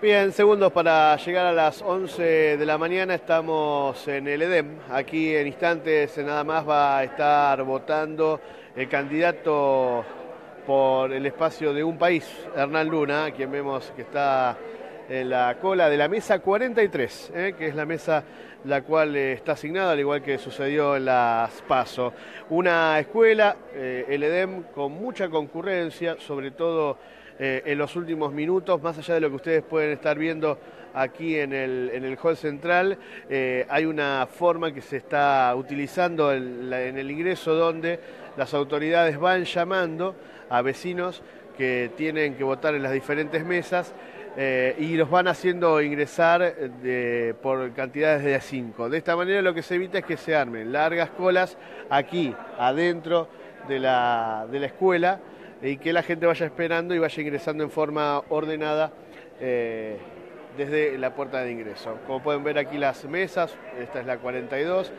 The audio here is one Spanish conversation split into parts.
Bien, segundos para llegar a las 11 de la mañana. Estamos en el EDEM. Aquí en instantes nada más va a estar votando el candidato por el espacio de un país, Hernán Luna, quien vemos que está en la cola de la mesa 43, ¿eh? que es la mesa la cual está asignada, al igual que sucedió en las PASO. Una escuela, eh, el EDEM, con mucha concurrencia, sobre todo eh, en los últimos minutos, más allá de lo que ustedes pueden estar viendo aquí en el, en el hall central, eh, hay una forma que se está utilizando en, el ingreso donde las autoridades van llamando a vecinos que tienen que votar en las diferentes mesas eh, y los van haciendo ingresar por cantidades de a 5. De esta manera lo que se evita es que se armen largas colas aquí, adentro de la, de la escuela, y que la gente vaya esperando y vaya ingresando en forma ordenada eh, desde la puerta de ingreso. Como pueden ver aquí las mesas, esta es la 42.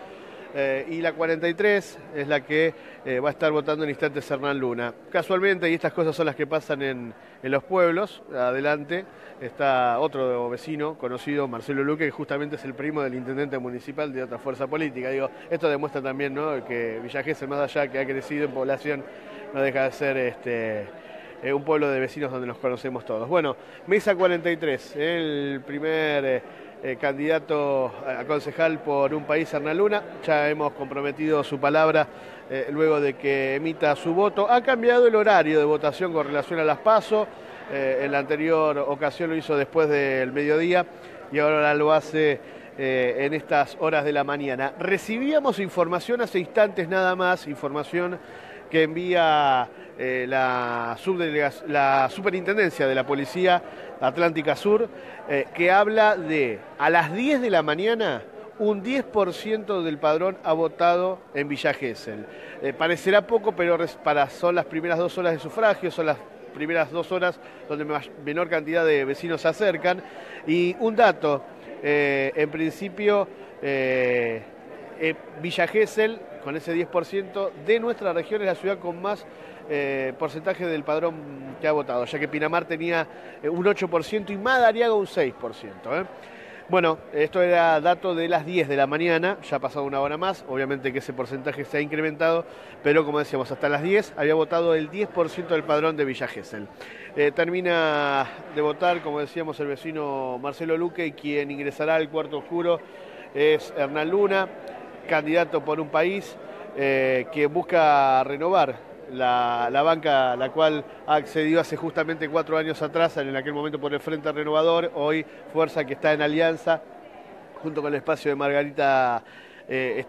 Eh, y la 43 es la que eh, va a estar votando en instantes Hernán Luna. Casualmente, y estas cosas son las que pasan en, en los pueblos, adelante está otro vecino conocido, Marcelo Luque, que justamente es el primo del intendente municipal de otra fuerza política. Digo, esto demuestra también ¿no? que Villa más allá que ha crecido en población, no deja de ser este, eh, un pueblo de vecinos donde nos conocemos todos. Bueno, Mesa 43, el primer eh, eh, candidato a concejal por un país, Hernán Luna. Ya hemos comprometido su palabra luego de que emita su voto. Ha cambiado el horario de votación con relación a las PASO. en la anterior ocasión lo hizo después del mediodía y ahora lo hace en estas horas de la mañana. Recibíamos información hace instantes nada más, información que envía eh, la, la, Superintendencia de la Policía Atlántica Sur, eh, que habla de a las 10 de la mañana un 10% del padrón ha votado en Villa Gesell. Eh, parecerá poco, pero para, son las primeras dos horas de sufragio, son las primeras dos horas donde menor cantidad de vecinos se acercan. Y un dato, en principio, Villa Gesell con ese 10% de nuestra región es la ciudad con más eh, porcentaje del padrón que ha votado, ya que Pinamar tenía eh, un 8% y Madariaga un 6%. ¿eh? Bueno, esto era dato de las 10 de la mañana, ya ha pasado una hora más, obviamente que ese porcentaje se ha incrementado, pero como decíamos, hasta las 10 había votado el 10% del padrón de Villa Gesell. termina de votar, como decíamos, el vecino Marcelo Luque quien ingresará al cuarto oscuro es Hernán Luna candidato por un país eh, que busca renovar la, banca la cual ha accedido hace justamente cuatro años atrás, en aquel momento por el Frente Renovador, hoy Fuerza que está en alianza junto con el espacio de Margarita eh.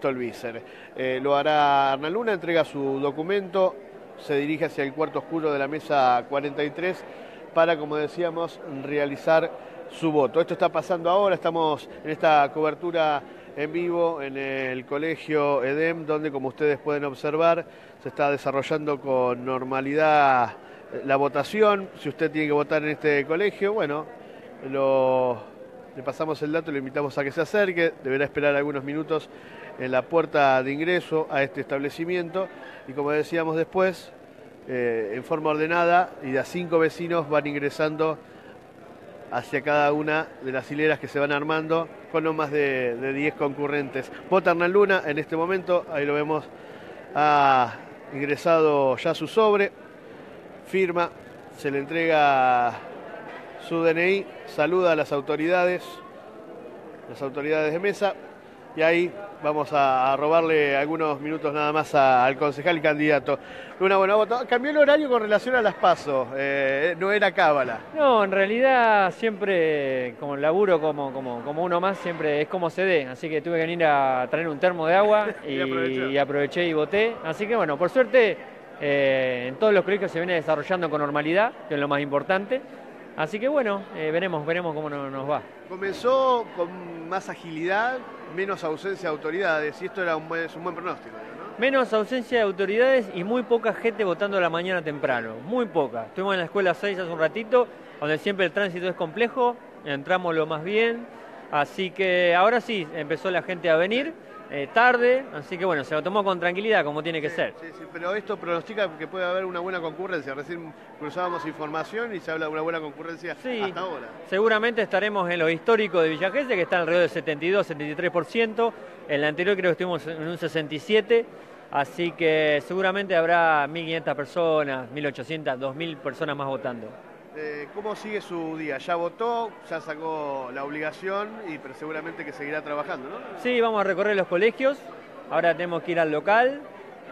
Eh, lo hará Hernán Luna, entrega su documento, se dirige hacia el cuarto oscuro de la mesa 43 para, como decíamos, realizar su voto. Esto está pasando ahora, estamos en esta cobertura en vivo en el colegio EDEM, donde como ustedes pueden observar se está desarrollando con normalidad la votación. Si usted tiene que votar en este colegio, bueno, le pasamos el dato, le invitamos a que se acerque, deberá esperar algunos minutos en la puerta de ingreso a este establecimiento y como decíamos después, eh, en forma ordenada y de a cinco vecinos van ingresando hacia cada una de las hileras que se van armando con no más de 10 concurrentes. Vota Hernán Luna en este momento, ahí lo vemos, ha ingresado ya su sobre, firma, se le entrega su DNI, saluda a las autoridades, las autoridades de mesa, y ahí vamos a, robarle algunos minutos nada más al concejal y candidato. Una buena voto. Cambió el horario con relación a las pasos, eh, no era cábala. No, en realidad siempre, como laburo como, como, como uno más, siempre es como se dé. Así que tuve que venir a traer un termo de agua y, aproveché y voté. Así que bueno, por suerte eh, en todos los colegios se viene desarrollando con normalidad, que es lo más importante. Así que bueno, eh, veremos, veremos cómo nos va. Comenzó con más agilidad, menos ausencia de autoridades, y esto era un, es un buen pronóstico. Menos ausencia de autoridades y muy poca gente votando a la mañana temprano, muy poca. Estuvimos en la escuela 6 hace un ratito, donde siempre el tránsito es complejo, entramos lo más bien, así que ahora sí, empezó la gente a venir, eh, tarde, así que bueno, se lo tomó con tranquilidad como tiene que ser. Sí, sí, pero esto pronostica que puede haber una buena concurrencia. Recién cruzábamos información y se habla de una buena concurrencia hasta ahora. Seguramente estaremos en lo histórico de Villa que está alrededor del 72, 73%. En la anterior creo que estuvimos en un 67%. Así que seguramente habrá 1.500 personas, 1.800, 2.000 personas más votando. Eh, ¿Cómo sigue su día? ¿Ya votó? ¿Ya sacó la obligación? Y, pero seguramente que seguirá trabajando, ¿no? Sí, vamos a recorrer los colegios. Ahora tenemos que ir al local.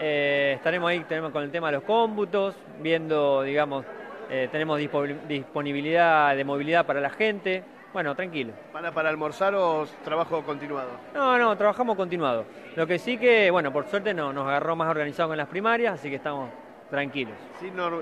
Eh, estaremos ahí tenemos con el tema de los cómputos, viendo, digamos, eh, tenemos disponibilidad de movilidad para la gente. Bueno, tranquilo. ¿Para, para almorzar o trabajo continuado? No, no, trabajamos continuado. Lo que sí que, bueno, por suerte no, nos agarró más organizado con las primarias, así que estamos tranquilos.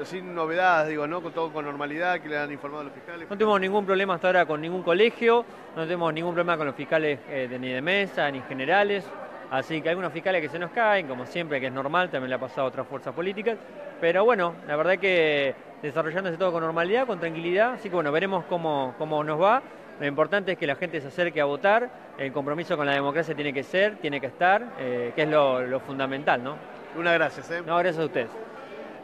Sin, novedades, digo, ¿no? Con todo con normalidad, que le han informado a los fiscales. No tenemos ningún problema hasta ahora con ningún colegio, no tenemos ningún problema con los fiscales eh, ni de mesa, ni generales. Así que hay algunos fiscales que se nos caen, como siempre, que es normal, también le ha pasado a otras fuerzas políticas. Pero bueno, la verdad que desarrollándose todo con normalidad, con tranquilidad. Así que bueno, veremos cómo, cómo nos va. Lo importante es que la gente se acerque a votar. El compromiso con la democracia tiene que ser, tiene que estar, eh, que es lo, lo, fundamental, ¿no? Una gracias, ¿eh? No, gracias a ustedes.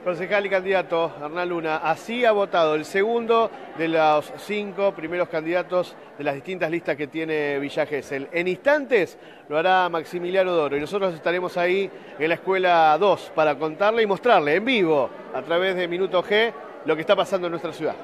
Concejal y candidato Hernán Luna, así ha votado el segundo de los cinco primeros candidatos de las distintas listas que tiene Villa Gesell. En instantes lo hará Maximiliano Doro y nosotros estaremos ahí en la escuela 2 para contarle y mostrarle en vivo a través de Minuto G lo que está pasando en nuestra ciudad.